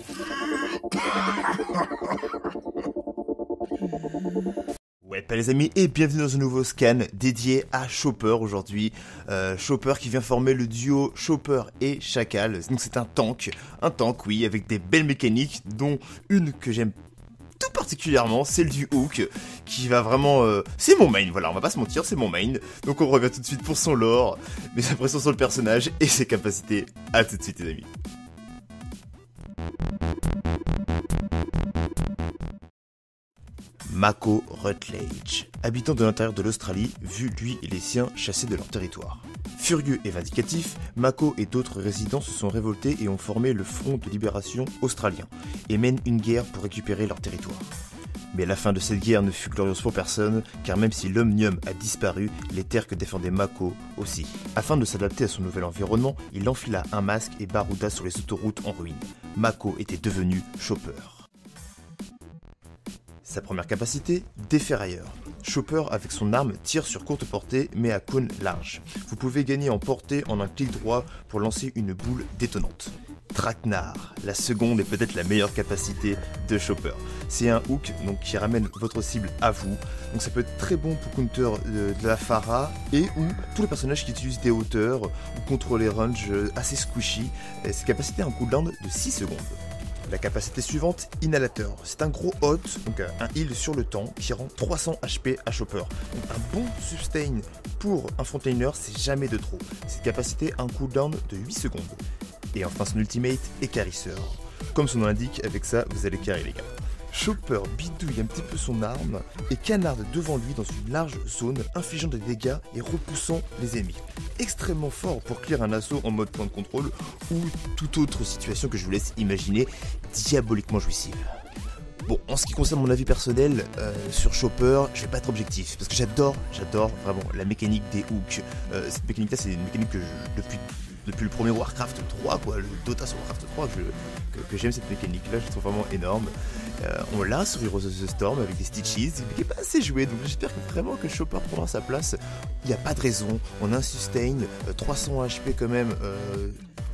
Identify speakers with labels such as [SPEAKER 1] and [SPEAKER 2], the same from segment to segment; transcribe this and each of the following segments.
[SPEAKER 1] Ouais, pas les amis, et bienvenue dans un nouveau scan dédié à Chopper aujourd'hui. Euh, Chopper qui vient former le duo Chopper et Chacal. Donc c'est un tank, un tank oui, avec des belles mécaniques, dont une que j'aime tout particulièrement, celle du Hook, qui va vraiment... euh, c'est mon main, voilà, on va pas se mentir, c'est mon main. Donc on revient tout de suite pour son lore, mes impressions sur le personnage et ses capacités. À tout de suite les amis. Mako Rutledge, habitant de l'intérieur de l'Australie, vu lui et les siens chassés de leur territoire. Furieux et vindicatif, Mako et d'autres résidents se sont révoltés et ont formé le Front de Libération australien, et mènent une guerre pour récupérer leur territoire. Mais la fin de cette guerre ne fut glorieuse pour personne, car même si l'Omnium a disparu, les terres que défendait Mako aussi. Afin de s'adapter à son nouvel environnement, il enfila un masque et barouda sur les autoroutes en ruine. Mako était devenu Chopper. Sa première capacité, déferrailleur. Chopper avec son arme tire sur courte portée mais à cône large. Vous pouvez gagner en portée en un clic droit pour lancer une boule détonnante. Traquenard, la seconde est peut-être la meilleure capacité de Chopper. C'est un hook qui ramène votre cible à vous. Donc ça peut être très bon pour counter de, de la Phara et ou tous les personnages qui utilisent des hauteurs ou contre les ranges assez squishy. Et Cette capacité a un cooldown de 6 secondes. La capacité suivante, inhalateur. C'est un gros hot, donc euh, un heal sur le temps, qui rend 300 HP à Chopper. Un bon sustain pour un frontliner, c'est jamais de trop. Cette capacité a un cooldown de 8 secondes. Et enfin son ultimate, écarisseur. Comme son nom l'indique, avec ça, vous allez carrer les gars. Chopper bidouille un petit peu son arme et canarde devant lui dans une large zone, infligeant des dégâts et repoussant les ennemis. Extrêmement fort pour clear un assaut en mode point de contrôle ou toute autre situation que je vous laisse imaginer diaboliquement jouissive. Bon, en ce qui concerne mon avis personnel euh, sur Chopper, je vais pas être objectif parce que j'adore, j'adore vraiment la mécanique des hooks. Euh, cette mécanique-là, c'est une mécanique que je- depuis depuis le premier Warcraft 3, quoi, le Dota sur Warcraft 3, que, j'aime cette mécanique-là, je trouve vraiment énorme. Euh, on l'a sur Heroes of the Storm avec des Stitches, qui est pas assez joué, donc j'espère vraiment que Chopper prendra sa place. Il n'y a pas de raison, on a un sustain, euh, 300 HP quand même. euh,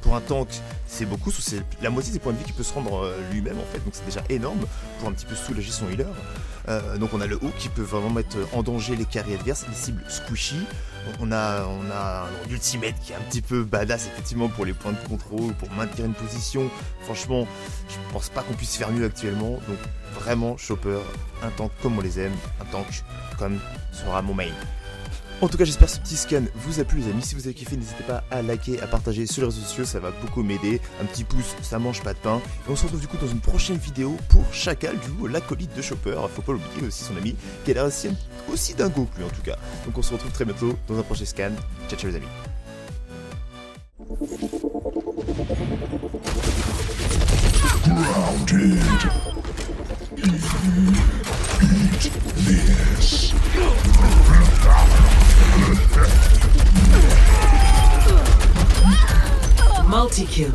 [SPEAKER 1] pour un tank, c'est beaucoup, c'est la moitié des points de vie qu'il peut se rendre euh, lui-même en fait, donc c'est déjà énorme pour un petit peu soulager son healer. Euh, donc on a le hook qui peut vraiment mettre en danger les carrés adverses, les cibles squishy. On a, on a l'ultimate qui est un petit peu badass effectivement pour les points de contrôle, pour maintenir une position. Franchement, je pense pas qu'on puisse faire mieux actuellement. Donc vraiment Chopper, un tank comme on les aime, un tank comme sera mon main. En tout cas, j'espère que ce petit scan vous a plu, les amis. Si vous avez kiffé, n'hésitez pas à liker, à partager sur les réseaux sociaux, ça va beaucoup m'aider. Un petit pouce, ça mange pas de pain. Et on se retrouve du coup dans une prochaine vidéo pour Chacal, du coup, l'acolyte de Chopper. Faut pas l'oublier aussi, son ami, qui a l'air aussi, aussi dingo que lui en tout cas. Donc on se retrouve très bientôt dans un prochain scan. Ciao, ciao, les amis.
[SPEAKER 2] Multi-kill.